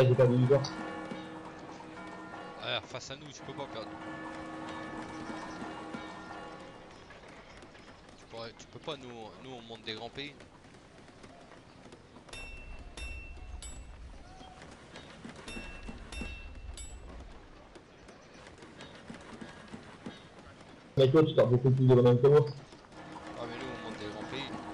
Ah, j'ai perdu face à nous, tu peux pas perdre. Tu, pourrais- tu peux pas, nous, nous on monte des grands pays. Mais toi, tu sors beaucoup plus de bonhommes que moi. Ah, mais nous on monte des grands pays.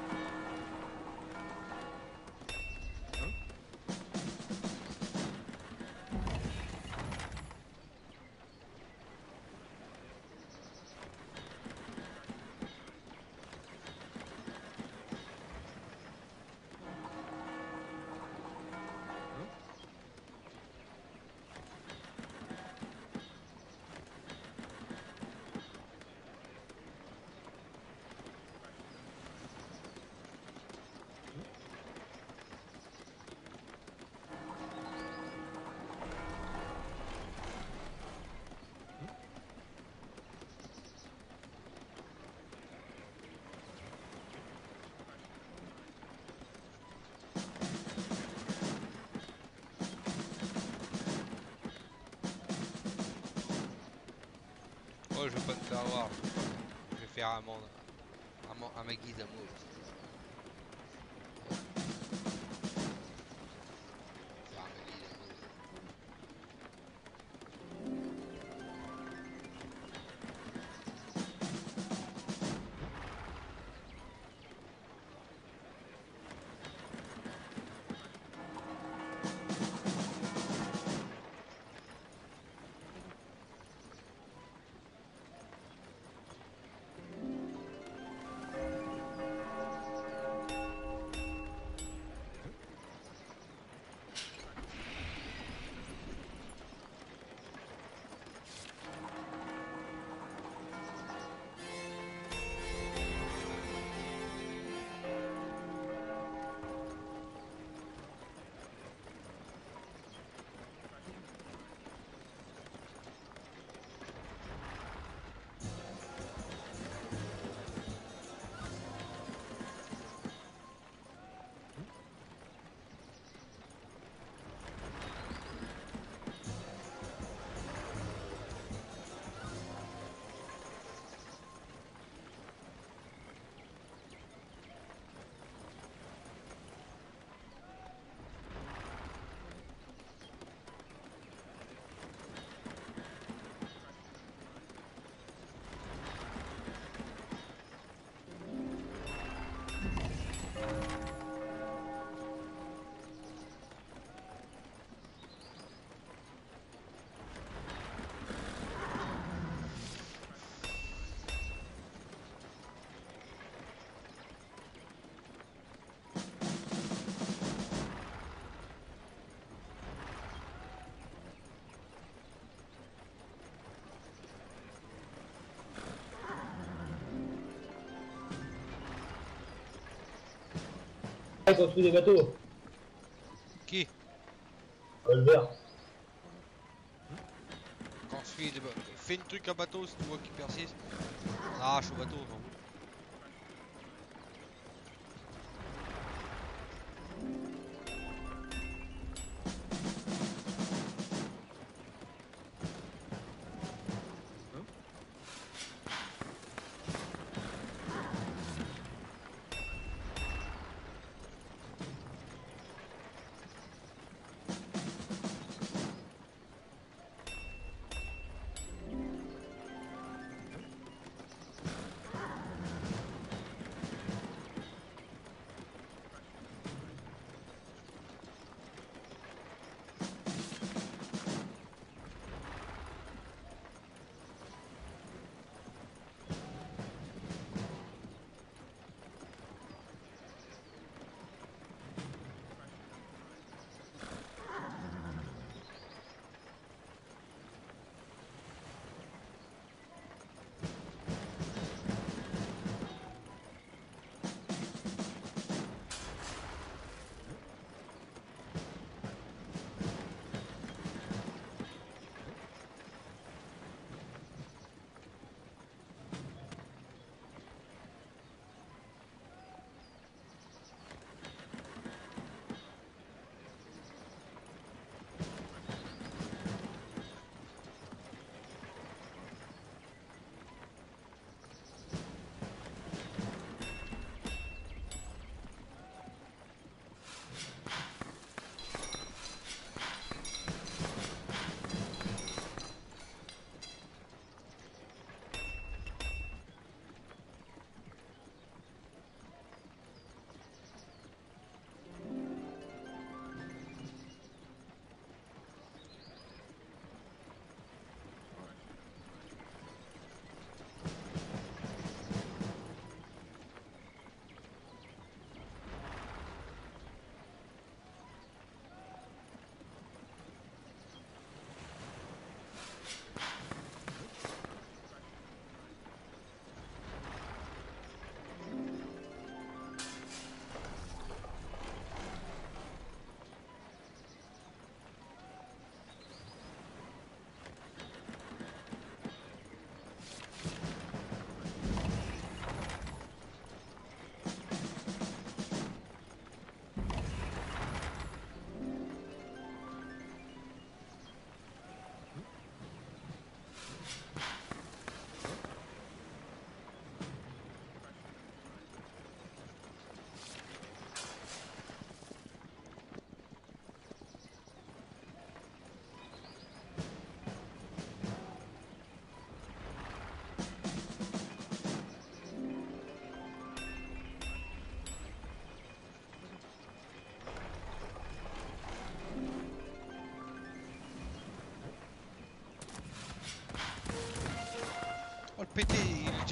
Je veux pas me faire avoir. Je vais faire à mon, à, mon, à ma guise à moi aussi. Ah, ils construisent des bateaux. Qui? Vert. Construis des ba- Fais une truc à bateau si tu vois qu'il persiste. Ah, je suis au bateau, non.